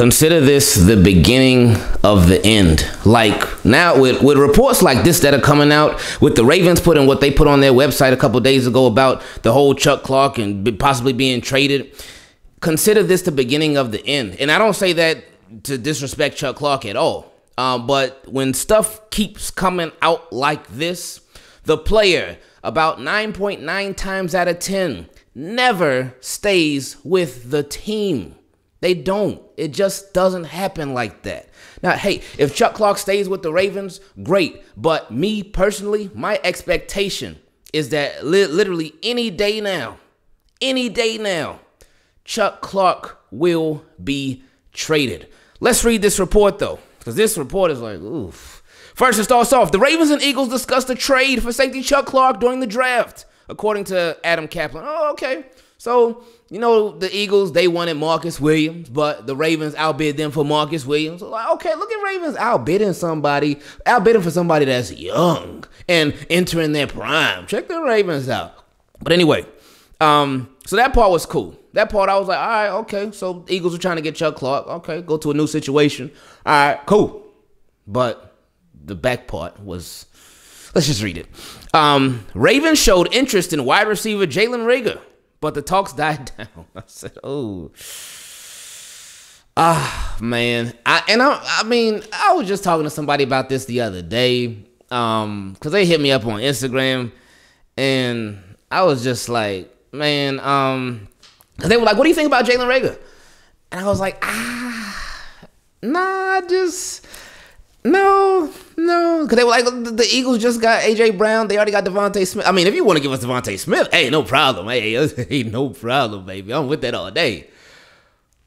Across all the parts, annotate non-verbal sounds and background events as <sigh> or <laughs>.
Consider this the beginning of the end. Like now, with, with reports like this that are coming out, with the Ravens putting what they put on their website a couple days ago about the whole Chuck Clark and possibly being traded, consider this the beginning of the end. And I don't say that to disrespect Chuck Clark at all. Um, but when stuff keeps coming out like this, the player, about 9.9 times out of 10, never stays with the team. They don't. It just doesn't happen like that. Now, hey, if Chuck Clark stays with the Ravens, great. But me personally, my expectation is that li- literally any day now, any day now, Chuck Clark will be traded. Let's read this report though, because this report is like, oof. First, it starts off the Ravens and Eagles discussed a trade for safety Chuck Clark during the draft, according to Adam Caplan. Oh, okay. So, you know, the Eagles, they wanted Marcus Williams, but the Ravens outbid them for Marcus Williams. like, okay, look at Ravens outbidding somebody, outbidding for somebody that's young and entering their prime. Check the Ravens out. But anyway, um, so that part was cool. That part I was like, all right, okay. So Eagles are trying to get Chuck Clark. Okay, go to a new situation. All right, cool. But the back part was let's just read it. Um, Ravens showed interest in wide receiver Jalen Reagor but the talks died <laughs> down. I said, "Oh, ah, man." I and I, I mean, I was just talking to somebody about this the other day, um, because they hit me up on Instagram, and I was just like, "Man," um, they were like, "What do you think about Jalen Reagor?" And I was like, "Ah, nah, just." No, no, because they were like the Eagles just got AJ Brown. They already got DeVonta Smith. I mean, if you want to give us DeVonta Smith, hey, no problem. Hey, <laughs> hey, no problem, baby. I'm with that all day.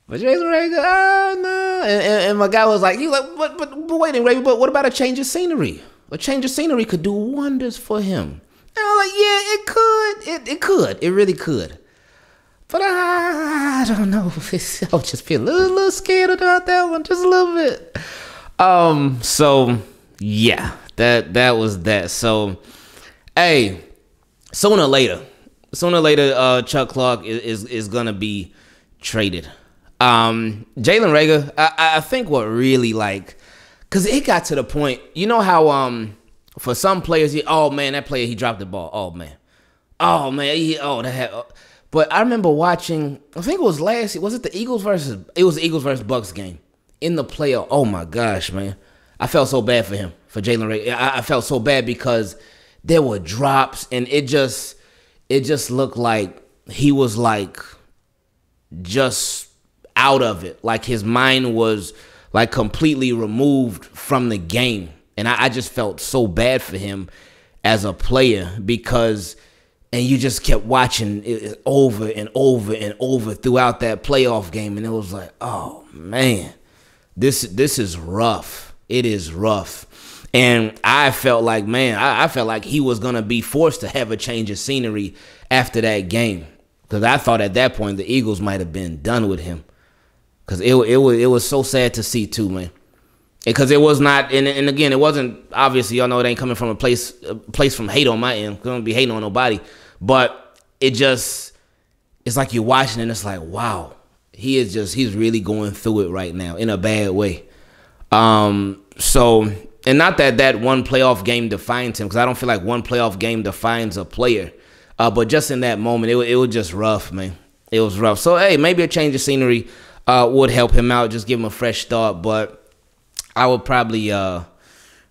But Jalen Reagor, ah, no. And, and, and, my guy was like, he was like, but but but wait, Ray, but what about a change of scenery? A change of scenery could do wonders for him. And I was like, yeah, it could. It it could. It really could. But I, I don't know. <laughs> I was just feeling a little, a little scared about that one, just a little bit. Um, so yeah, that that was that. So hey, sooner or later, sooner or later, uh Chuck Clark is is, is gonna be traded. Um Jalen Reagor, I, I think what really like cause it got to the point, you know how um for some players, he, oh man, that player he dropped the ball. Oh man. Oh man, he, oh that had, oh. but I remember watching, I think it was last was it the Eagles versus it was the Eagles versus Bucs game in the playoff. Oh my gosh, man. I felt so bad for him, for Jalen Ray. I, I felt so bad because there were drops and it just it just looked like he was like just out of it. Like his mind was like completely removed from the game. And I, I just felt so bad for him as a player because and you just kept watching it over and over and over throughout that playoff game and it was like oh man this this is rough. It is rough. And I felt like, man, I, I felt like he was gonna be forced to have a change of scenery after that game. Cause I thought at that point the Eagles might have been done with him. Cause it it was it was so sad to see too, man. Because it was not, and, and again, it wasn't obviously. Y'all know it ain't coming from a place a place from hate on my end. Don't be hating on nobody, but it just it's like you're watching and it's like, wow, he is just he's really going through it right now in a bad way. Um, so and not that that one playoff game defines him because I don't feel like one playoff game defines a player. Uh, but just in that moment, it, it was just rough, man. It was rough. So hey, maybe a change of scenery uh, would help him out, just give him a fresh start. But I would probably uh,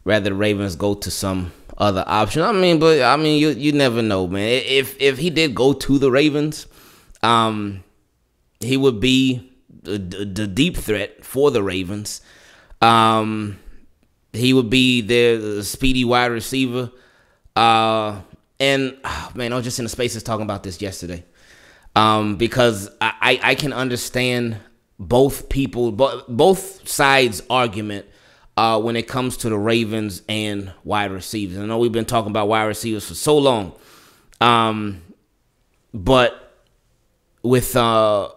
rather the Ravens go to some other option. I mean, but I mean, you you never know, man. If if he did go to the Ravens, um, he would be the, the deep threat for the Ravens. Um, he would be their speedy wide receiver. Uh, and oh, man, I was just in the spaces talking about this yesterday. Um, because I, I can understand both people, both sides' argument uh, when it comes to the Ravens and wide receivers. I know we've been talking about wide receivers for so long, um, but with uh,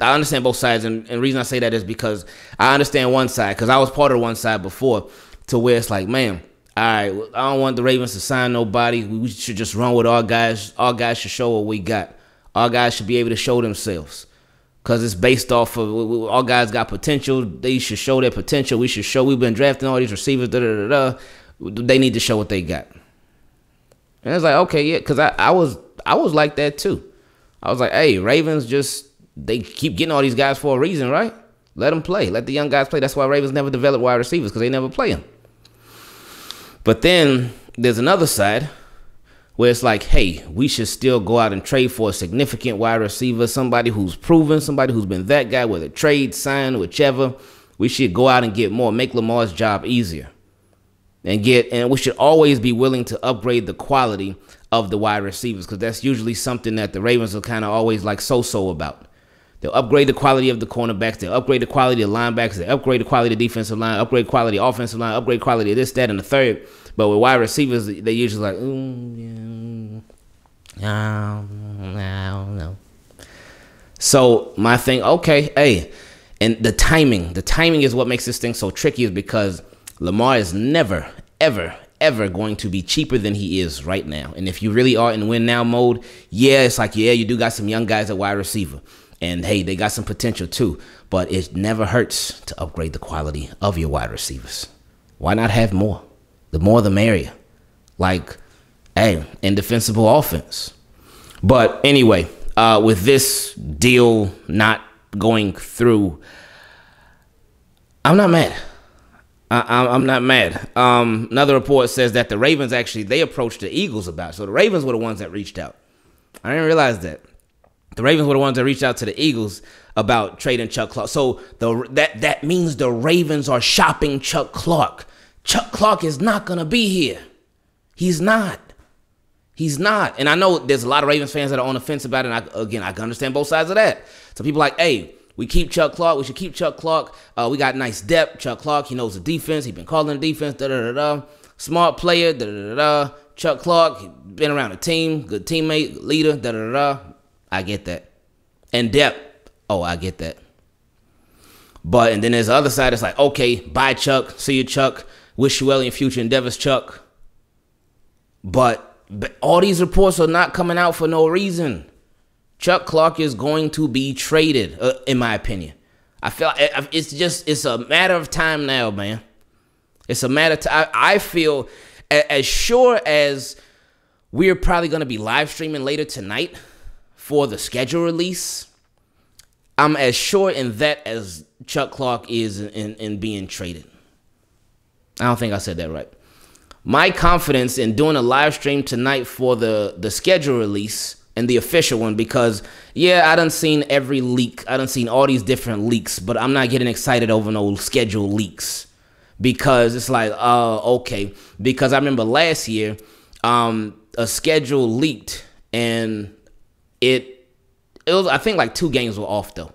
I understand both sides, and, and reason I say that is because I understand one side because I was part of one side before, to where it's like, man, all right, I don't want the Ravens to sign nobody. We should just run with our guys. Our guys should show what we got. Our guys should be able to show themselves. because it's based off of all guys got potential. They should show their potential. We should show we've been drafting all these receivers. Da da da da. They need to show what they got. And it's like okay, yeah, because I, I was I was like that too. I was like, hey, Ravens just they keep getting all these guys for a reason, right? Let them play. Let the young guys play. That's why Ravens never develop wide receivers because they never play them. But then there's another side where it's like, hey, we should still go out and trade for a significant wide receiver, somebody who's proven, somebody who's been that guy, whether trade, sign, whichever. We should go out and get more, make Lamar's job easier. And get and we should always be willing to upgrade the quality of the wide receivers because that's usually something that the Ravens are kind of always like so-so about. They'll upgrade the quality of the cornerbacks. They'll upgrade the quality of linebackers. They'll upgrade the quality of defensive line. Upgrade quality of offensive line. Upgrade quality of this, that, and the third. But with wide receivers, they usually like, mm, yeah, I don't know. So my thing, okay, hey, and the timing, the timing is what makes this thing so tricky, is because Lamar is never, ever, ever going to be cheaper than he is right now. And if you really are in win now mode, yeah, it's like yeah, you do got some young guys at wide receiver. And hey, they got some potential too, but it never hurts to upgrade the quality of your wide receivers. Why not have more? The more the merrier. Like, hey, indefensible offense. But anyway, uh, with this deal not going through, I'm not mad. I, am not mad. Um, another report says that the Ravens actually they approached the Eagles about. So the Ravens were the ones that reached out. I didn't realize that the Ravens were the ones that reached out to the Eagles about trading Chuck Clark. So the that that means the Ravens are shopping Chuck Clark. Chuck Clark is not gonna be here. He's not. He's not. And I know there's a lot of Ravens fans that are on the fence about it. And I, again, I can understand both sides of that. So people like, hey, we keep Chuck Clark. We should keep Chuck Clark. Uh, we got nice depth. Chuck Clark, he knows the defense. He's been calling the defense. Da da da da. Smart player. Da da da da. Chuck Clark, been around the team, good teammate, leader. Da da da. I get that. And depth, oh, I get that. But and then there's the other side. It's like, okay, bye Chuck, see you Chuck. Wish you well in your future endeavors, Chuck. But, but all these reports are not coming out for no reason. Chuck Clark is going to be traded, uh, in my opinion. I feel it's just it's a matter of time now, man. It's a matter. Of time. I feel as sure as we're probably going to be live streaming later tonight for the schedule release, I'm as sure in that as Chuck Clark is in, in being traded. I don't think I said that right. My confidence in doing a live stream tonight for the, the schedule release and the official one because yeah, I done seen every leak. I done seen all these different leaks, but I'm not getting excited over no schedule leaks because it's like, uh, okay. Because I remember last year, um, a schedule leaked and it it was I think like two games were off though.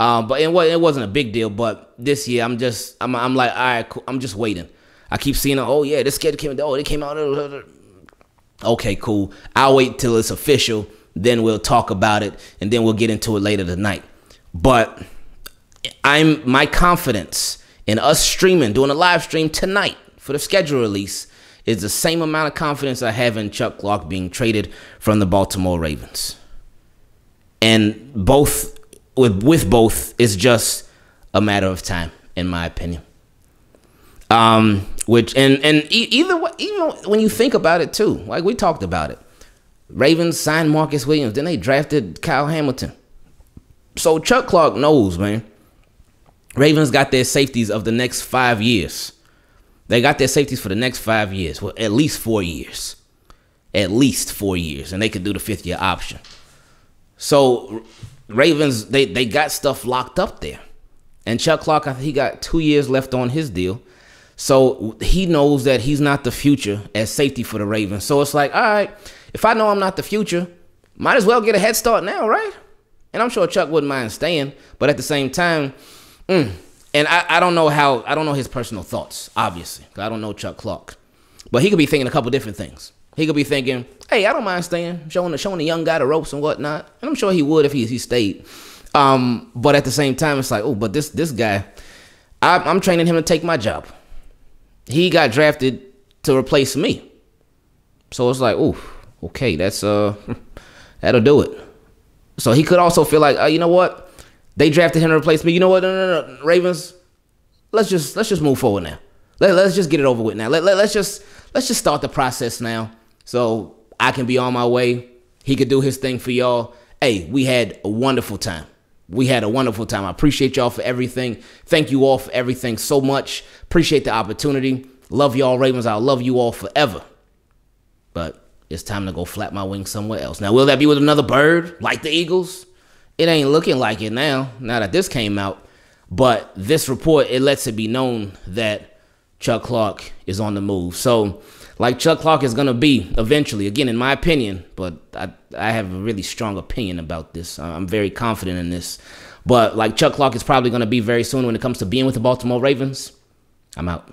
Um, but it, was, it wasn't a big deal. But this year, I'm just I'm, I'm like, all right, cool. I'm just waiting. I keep seeing, oh yeah, this kid came. Oh, it came out. Okay, cool. I'll wait till it's official. Then we'll talk about it, and then we'll get into it later tonight. But I'm my confidence in us streaming, doing a live stream tonight for the schedule release is the same amount of confidence I have in Chuck Clark being traded from the Baltimore Ravens and both with with both is just a matter of time, in my opinion. Um, which and and either way, even when you think about it too, like we talked about it, Ravens signed Marcus Williams, then they drafted Kyle Hamilton. So Chuck Clark knows, man. Ravens got their safeties of the next five years. They got their safeties for the next five years, well, at least four years, at least four years, and they could do the fifth year option. So Ravens, they they got stuff locked up there. And Chuck Clark, he got two years left on his deal. So he knows that he's not the future as safety for the Ravens. So it's like, all right, if I know I'm not the future, might as well get a head start now, right? And I'm sure Chuck wouldn't mind staying, but at the same time, mm, and I, I don't know how I don't know his personal thoughts, obviously. I don't know Chuck Clark. But he could be thinking a couple different things. He could be thinking, "Hey, I don't mind staying, showing the showing the young guy the ropes and whatnot." And I'm sure he would if he he stayed. Um, but at the same time, it's like, oh, but this this guy, I, I'm training him to take my job. He got drafted to replace me, so it's like, oh, okay, that's uh, <laughs> that'll do it. So he could also feel like, uh, you know what, They drafted him to replace me. You know what? No, no, no, Ravens. Let's just let's just move forward now. Let, let's just get it over with now. Let, let, let's just let's just start the process now. So I can be on my way. He could do his thing for y'all. Hey, we had a wonderful time. We had a wonderful time. I appreciate y'all for everything. Thank you all for everything so much. Appreciate the opportunity. Love y'all, Ravens. I'll love you all forever. But it's time to go flap my wings somewhere else. Now, will that be with another bird like the Eagles? It ain't looking like it now, now that this came out. But this report, it lets it be known that Chuck Clark is on the move. So, like Chuck Clark is going to be eventually, again, in my opinion, but I, I have a really strong opinion about this. I'm very confident in this. But like Chuck Clark is probably going to be very soon when it comes to being with the Baltimore Ravens, I'm out.